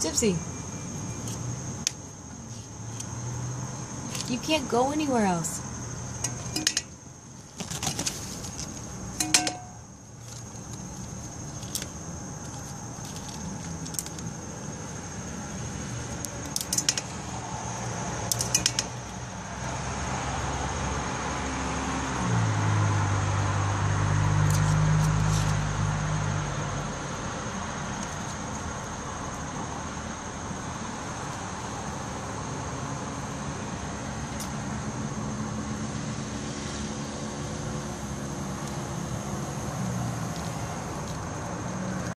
Gypsy. You can't go anywhere else.